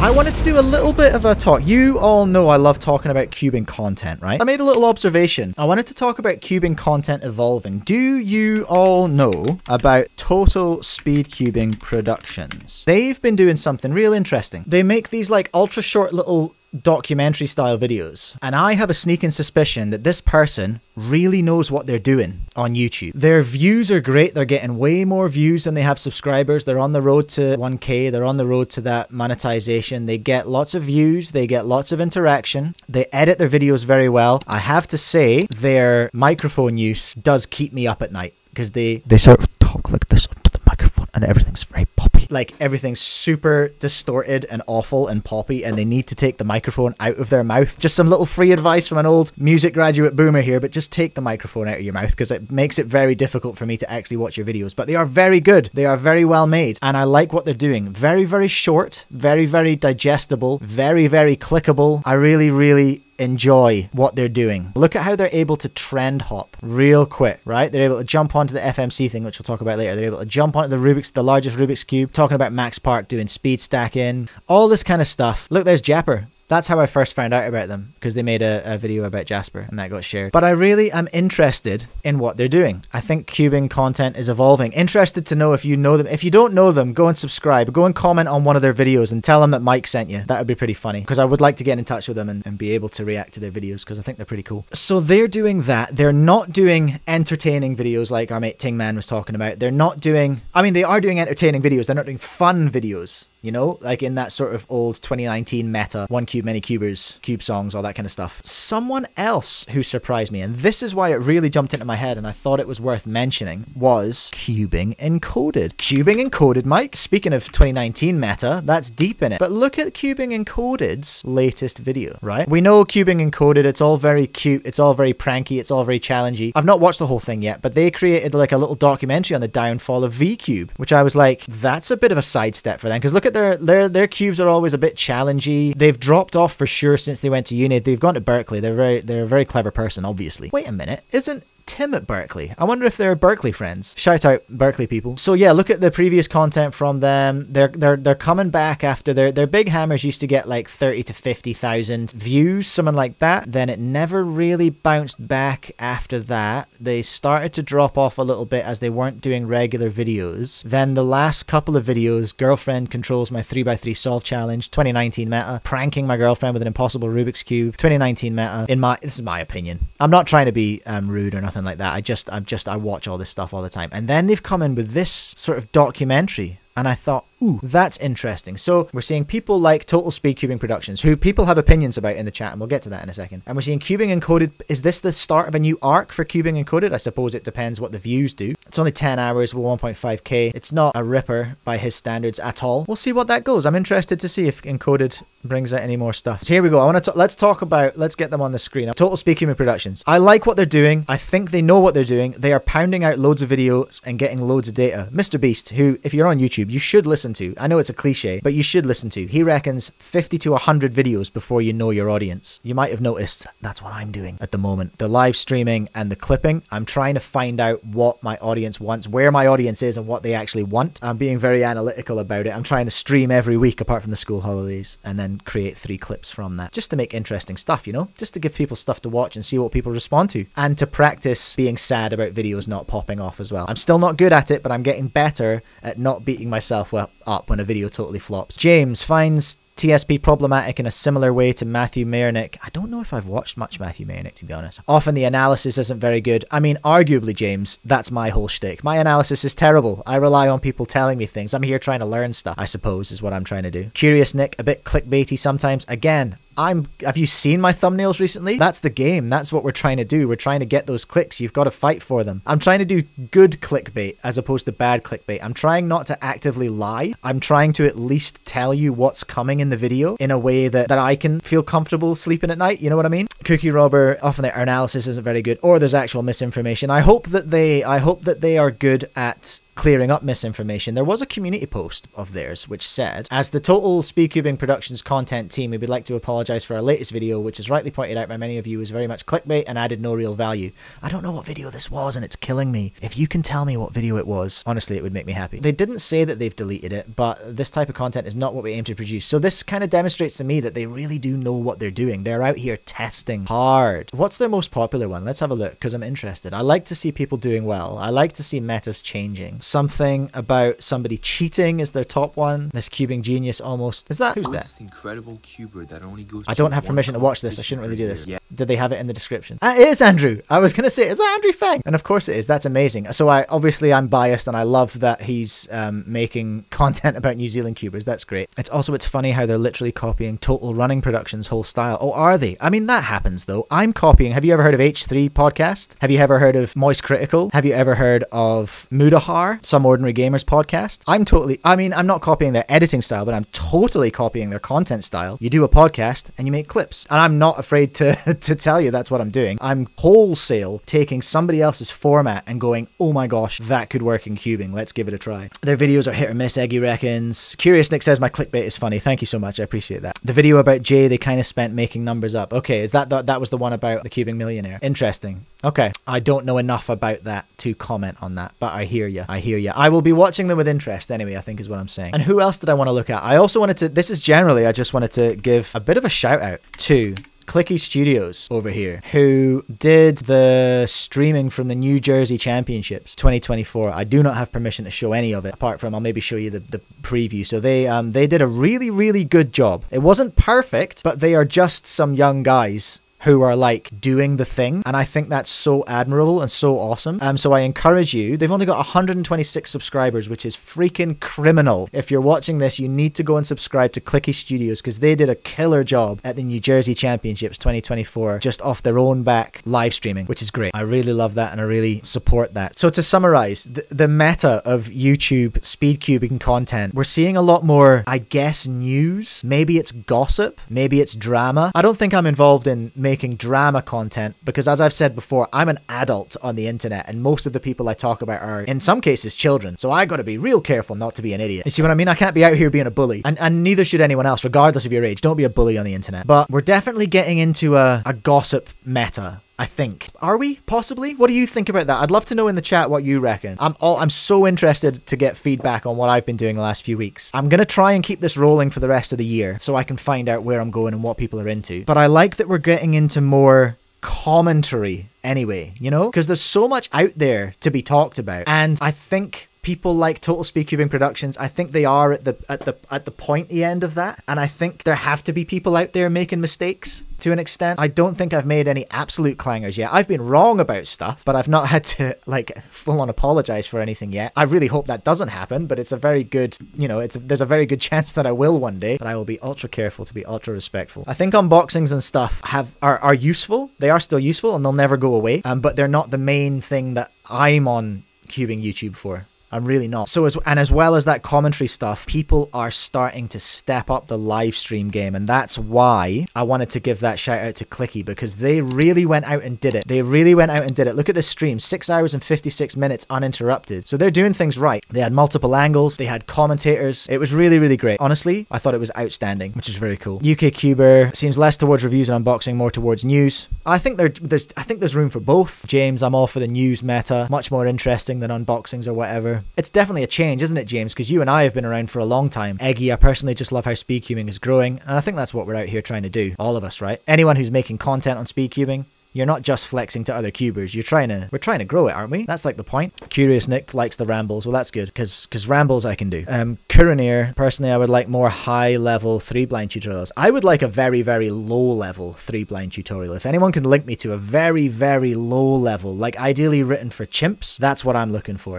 I wanted to do a little bit of a talk. You all know I love talking about cubing content, right? I made a little observation. I wanted to talk about cubing content evolving. Do you all know about Total Speed Cubing Productions? They've been doing something real interesting. They make these like ultra short little documentary style videos. And I have a sneaking suspicion that this person really knows what they're doing on YouTube. Their views are great. They're getting way more views than they have subscribers. They're on the road to 1K. They're on the road to that monetization. They get lots of views. They get lots of interaction. They edit their videos very well. I have to say their microphone use does keep me up at night because they, they sort of talk like this onto the microphone and everything's very poppy. Like everything's super distorted and awful and poppy, and they need to take the microphone out of their mouth. Just some little free advice from an old music graduate boomer here, but just take the microphone out of your mouth because it makes it very difficult for me to actually watch your videos. But they are very good, they are very well made, and I like what they're doing. Very, very short, very, very digestible, very, very clickable. I really, really enjoy what they're doing. Look at how they're able to trend hop real quick, right? They're able to jump onto the FMC thing, which we'll talk about later. They're able to jump onto the Rubik's, the largest Rubik's Cube, talking about Max Park doing speed stacking, all this kind of stuff. Look, there's Jasper. That's how I first found out about them because they made a, a, video about Jasper and that got shared. But I really am interested in what they're doing. I think cubing content is evolving. Interested to know if you know them. If you don't know them, go and subscribe. Go and comment on one of their videos and tell them that Mike sent you. That would be pretty funny because I would like to get in touch with them and, and be able to react to their videos because I think they're pretty cool. So they're doing that. They're not doing entertaining videos like our mate Ting Man was talking about. They're not doing, I mean, they are doing entertaining videos. They're not doing fun videos you know, like in that sort of old 2019 meta, one cube, many cubers, cube songs, all that kind of stuff. Someone else who surprised me, and this is why it really jumped into my head and I thought it was worth mentioning, was Cubing Encoded. Cubing Encoded, Mike, speaking of 2019 meta, that's deep in it. But look at Cubing Encoded's latest video, right? We know Cubing Encoded, it's all very cute, it's all very pranky, it's all very challenging. I've not watched the whole thing yet, but they created like a little documentary on the downfall of VCube, which I was like, that's a bit of a sidestep for them, because look at their their their cubes are always a bit challenging. They've dropped off for sure since they went to uni. They've gone to Berkeley. They're very they're a very clever person, obviously. Wait a minute, isn't Tim at Berkeley. I wonder if they're Berkeley friends. Shout out Berkeley people. So yeah, look at the previous content from them. They're they're they're coming back after their their big hammers used to get like 30 to 50,000 views, something like that. Then it never really bounced back after that. They started to drop off a little bit as they weren't doing regular videos. Then the last couple of videos, girlfriend controls my 3x3 solve challenge, 2019 meta, pranking my girlfriend with an impossible Rubik's cube, 2019 meta. In my this is my opinion. I'm not trying to be um, rude or nothing like that. I just, I'm just, I watch all this stuff all the time. And then they've come in with this sort of documentary, and I thought, Ooh, that's interesting. So we're seeing people like Total Speed Cubing Productions, who people have opinions about in the chat, and we'll get to that in a second. And we're seeing Cubing Encoded. Is this the start of a new arc for Cubing Encoded? I suppose it depends what the views do. It's only 10 hours with 1.5k. It's not a ripper by his standards at all. We'll see what that goes. I'm interested to see if Encoded brings out any more stuff. So here we go. I want to let's talk about let's get them on the screen. Total Speed Cubing Productions. I like what they're doing. I think they know what they're doing. They are pounding out loads of videos and getting loads of data. Mr. Beast, who if you're on YouTube, you should listen to. I know it's a cliche, but you should listen to. He reckons 50 to 100 videos before you know your audience. You might have noticed that's what I'm doing at the moment. The live streaming and the clipping, I'm trying to find out what my audience wants, where my audience is, and what they actually want. I'm being very analytical about it. I'm trying to stream every week apart from the school holidays and then create three clips from that just to make interesting stuff, you know? Just to give people stuff to watch and see what people respond to and to practice being sad about videos not popping off as well. I'm still not good at it, but I'm getting better at not beating myself up when a video totally flops. James finds TSP problematic in a similar way to Matthew Mayernick. I don't know if I've watched much Matthew Mayernick, to be honest. Often the analysis isn't very good. I mean, arguably, James, that's my whole shtick. My analysis is terrible. I rely on people telling me things. I'm here trying to learn stuff, I suppose, is what I'm trying to do. Curious Nick, a bit clickbaity sometimes. Again, I'm have you seen my thumbnails recently? That's the game. That's what we're trying to do. We're trying to get those clicks. You've got to fight for them. I'm trying to do good clickbait as opposed to bad clickbait. I'm trying not to actively lie. I'm trying to at least tell you what's coming in the video in a way that, that I can feel comfortable sleeping at night. You know what I mean? Cookie Robber, often their analysis isn't very good or there's actual misinformation. I hope that they I hope that they are good at clearing up misinformation, there was a community post of theirs which said, As the total Speedcubing Productions content team, we would like to apologize for our latest video, which is rightly pointed out by many of you was very much clickbait and added no real value. I don't know what video this was and it's killing me. If you can tell me what video it was, honestly, it would make me happy. They didn't say that they've deleted it, but this type of content is not what we aim to produce. So this kind of demonstrates to me that they really do know what they're doing. They're out here testing hard. What's their most popular one? Let's have a look because I'm interested. I like to see people doing well. I like to see metas changing. Something about somebody cheating is their top one. This cubing genius almost. Is that who's that? Incredible cuber that only goes I don't have permission to watch this. I shouldn't really do this. Yeah. Did they have it in the description? Ah, it is Andrew. I was gonna say, is that Andrew Fang? And of course it is. That's amazing. So I obviously I'm biased and I love that he's um, making content about New Zealand cubers. That's great. It's also it's funny how they're literally copying Total Running Productions' whole style. Oh, are they? I mean that happens though. I'm copying. Have you ever heard of H3 podcast? Have you ever heard of Moist Critical? Have you ever heard of Mutahar, Some Ordinary Gamers podcast? I'm totally. I mean I'm not copying their editing style, but I'm totally copying their content style. You do a podcast and you make clips, and I'm not afraid to to tell you that's what I'm doing. I'm wholesale taking somebody else's format and going, oh my gosh, that could work in cubing. Let's give it a try. Their videos are hit or miss, Eggy reckons. Curious Nick says my clickbait is funny. Thank you so much. I appreciate that. The video about Jay, they kind of spent making numbers up. Okay, is that the, that was the one about the cubing millionaire? Interesting. Okay, I don't know enough about that to comment on that, but I hear you. I hear you. I will be watching them with interest anyway, I think is what I'm saying. And who else did I want to look at? I also wanted to, this is generally, I just wanted to give a bit of a shout out to Clicky Studios over here, who did the streaming from the New Jersey Championships 2024. I do not have permission to show any of it, apart from I'll maybe show you the, the preview. So they um they did a really really good job. It wasn't perfect, but they are just some young guys who are like doing the thing and i think that's so admirable and so awesome. Um so i encourage you they've only got 126 subscribers which is freaking criminal. If you're watching this you need to go and subscribe to clicky studios because they did a killer job at the new jersey championships 2024 just off their own back live streaming which is great. I really love that and i really support that. So to summarize the, the meta of youtube speed cubing content we're seeing a lot more i guess news. Maybe it's gossip maybe it's drama. I don't think i'm involved in making drama content because as I've said before, I'm an adult on the internet and most of the people I talk about are in some cases children. So I gotta be real careful not to be an idiot. You see what I mean? I can't be out here being a bully. And, and neither should anyone else, regardless of your age. Don't be a bully on the internet. But we're definitely getting into a, a gossip meta. I think. Are we? Possibly? What do you think about that? I'd love to know in the chat what you reckon. I'm all I'm so interested to get feedback on what I've been doing the last few weeks. I'm gonna try and keep this rolling for the rest of the year so I can find out where I'm going and what people are into. But I like that we're getting into more commentary anyway, you know? Because there's so much out there to be talked about. And I think people like Total Speed Cubing Productions, I think they are at the at the at the pointy end of that. And I think there have to be people out there making mistakes to an extent. I don't think I've made any absolute clangers yet. I've been wrong about stuff, but I've not had to like full on apologize for anything yet. I really hope that doesn't happen, but it's a very good, you know, it's a, there's a very good chance that I will one day, but I will be ultra careful to be ultra respectful. I think unboxings and stuff have are, are useful. They are still useful and they'll never go away. Um, but they're not the main thing that I'm on cubing YouTube for. I'm really not. So as and as well as that commentary stuff, people are starting to step up the live stream game, and that's why I wanted to give that shout out to Clicky because they really went out and did it. They really went out and did it. Look at this stream, six hours and 56 minutes uninterrupted. So they're doing things right. They had multiple angles, they had commentators. It was really, really great. Honestly, I thought it was outstanding, which is very cool. UK Cuber seems less towards reviews and unboxing, more towards news. I think there, there's I think there's room for both. James, I'm all for the news meta, much more interesting than unboxings or whatever. It's definitely a change, isn't it, James? Because you and I have been around for a long time. Eggy, I personally just love how speed cubing is growing, and I think that's what we're out here trying to do. All of us, right? Anyone who's making content on speed cubing, you're not just flexing to other cubers. You're trying to. We're trying to grow it, aren't we? That's like the point. Curious Nick likes the rambles. Well, that's good because because rambles I can do. Um, Kuranir, personally, I would like more high level three blind tutorials. I would like a very very low level three blind tutorial. If anyone can link me to a very very low level, like ideally written for chimps, that's what I'm looking for.